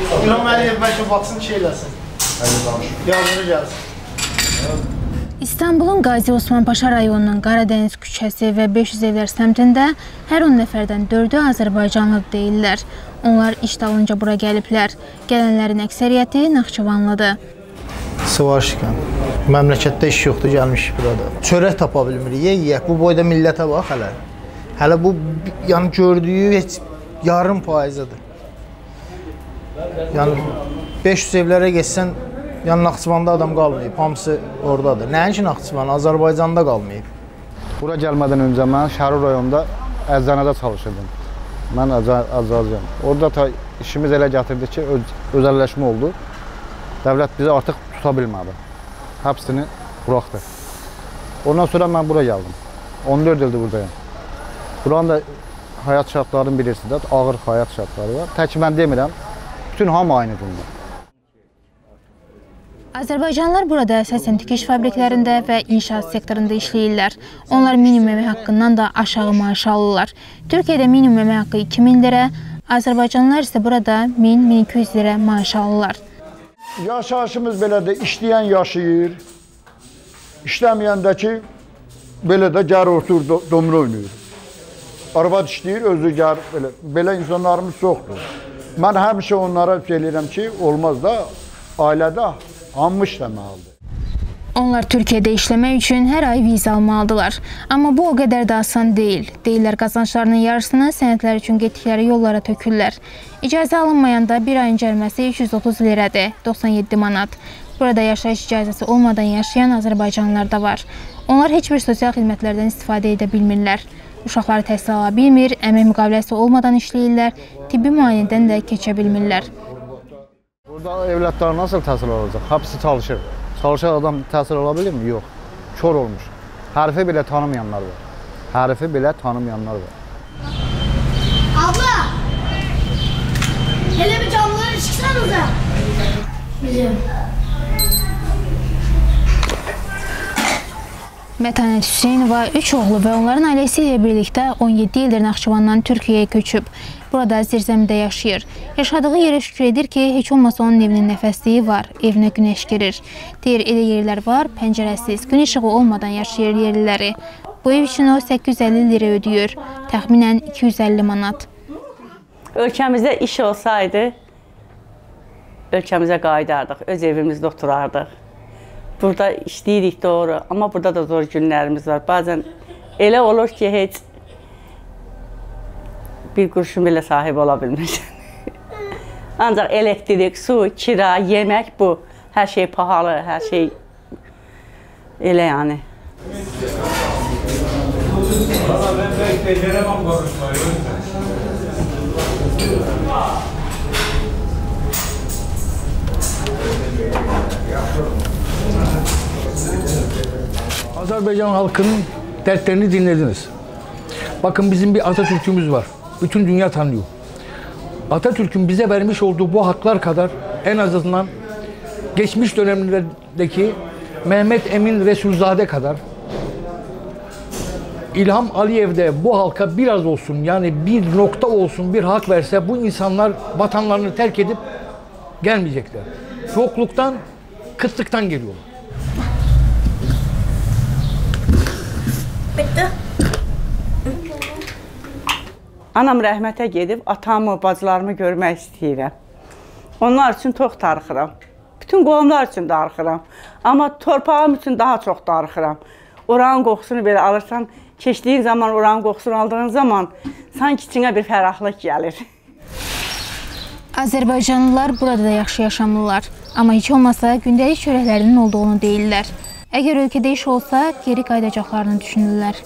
İlham Əliyev bəlkə baxsın şey eləsin. Yazılı gəlsin. İstanbulun Qazi Osman Paşa rayonunun Qaradəniz küçəsi və 500 evlər səmtində hər 10 nəfərdən 4-ü Azərbaycanlı deyirlər. Onlar iş dalınca bura gəliblər. Gələnlərin əksəriyyəti Naxçıvanlıdır. Sıvaşkən. Məmləkətdə iş yoxdur, gəlmiş burada. Çörək tapa bilmirik, yeyək. Bu boyda millətə bax hələ. Hələ bu yəni gördüyü heç yarım faizədir. Yəni 500 evlərə getsən, yəni Naxçıvanda adam qalmayıb, hamısı oradadır. Nəinki Naxçıvan, Azərbaycanda qalmayıb. Bura gəlmədən öncə mən Şərur rayonunda əczanedə çalışırdım. Mən əczacıyam. Orada ta işimiz elə gətirdi ki, öz, özəlləşmə oldu. Dövlət bizi artıq tuta bilmədi. Həbsini buraxdı. Ondan sonra mən bura gəldim. 14 ildir buradayım. Buranın da həyat şərtlərini bilirsiniz də, ağır həyat şərtləri var. Tək mən demirəm, bütün hamı aynı gündə. Azərbaycanlılar burada əsasən tikiş fabriklərində və inşaat sektorunda işləyirlər. Onlar minimum əmək haqqından da aşağı maaş alırlar. Türkiyədə minimum əmək haqqı 2000 lirə, Azərbaycanlılar isə burada 1000-1200 lirə maaş alırlar. Yaşayışımız belədir, işləyən yaşayır, işləməyəndə ki, belə də gər otur, domra oynayır. Arvad işləyir, özü gər, belə, belə insanlarımız çoxdur. Mən həmişə onlara söyləyirəm ki, olmaz da ailədə hamı işləməlidir. Onlar Türkiyədə işləmək üçün hər ay viza almalıdırlar. Amma bu o qədər də asan deyil. Deyirlər qazanclarının yarısını sənədlər üçün getdikləri yollara tökürlər. İcazə alınmayanda bir ayın cəriməsi 330 lirədir, 97 manat. Burada yaşayış icazəsi olmadan yaşayan azərbaycanlılar da var. Onlar heç bir sosial xidmətlərdən istifadə edə bilmirlər. Uşaqları təhsil ala bilmir, əmək müqaviləsi olmadan işləyirlər, tibbi müayinədən də keçə bilmirlər. Burada evlatlar nasıl təhsil alacaq? Hepsi çalışır. Çalışan adam təhsil ala bilirmi? Yox. Kör olmuş. Hərfi belə tanımayanlar var. Hərfi belə tanımayanlar var. Abla! Hele bir camları çıksanıza. Biliyorum. Mətanət Hüseynova 3 oğlu və onların ailəsi ilə birlikdə 17 ildir Naxçıvandan Türkiyəyə köçüb. Burada zirzəmidə yaşayır. Yaşadığı yerə şükür edir ki, heç olmasa onun evinin nəfəsliyi var, evinə günəş girir. Deyir, elə yerlər var, pəncərəsiz, gün işığı olmadan yaşayır yerliləri. Bu ev üçün o 850 lira ödəyir, təxminən 250 manat. Ölkəmizdə iş olsaydı, ölkəmizə qayıdardıq, öz evimizdə oturardıq. Burada işləyirik doğru, amma burada da zor günlərimiz var. Bəzən elə olur ki, heç bir qurşun belə sahib ola bilmirsən. Ancaq elektrik, su, kira, yemək bu. Hər şey pahalı, hər şey elə yəni. Valla ben pek beceremem konuşmayı. Azerbaycan halkının dertlerini dinlediniz. Bakın bizim bir Atatürk'ümüz var. Bütün dünya tanıyor. Atatürk'ün bize vermiş olduğu bu haklar kadar en azından geçmiş dönemlerdeki Mehmet Emin Resulzade kadar İlham Aliyev de bu halka biraz olsun yani bir nokta olsun bir hak verse bu insanlar vatanlarını terk edip gelmeyecekler. Yokluktan, kıtlıktan geliyorlar. Anam rəhmətə gedib, atamı, bacılarımı görmək istəyirəm. Onlar üçün çox darıxıram. Bütün qohumlar üçün darıxıram. Amma torpağım üçün daha çox darıxıram. Oranın qoxusunu belə alırsan, keçdiyin zaman, oranın qoxusunu aldığın zaman sanki içinə bir fərahlıq gəlir. Azərbaycanlılar burada da yaxşı yaşamırlar. Amma heç olmasa gündəlik çörəklərinin olduğunu deyirlər. Əgər ölkədə iş olsa, geri qayıdacaqlarını düşünürlər.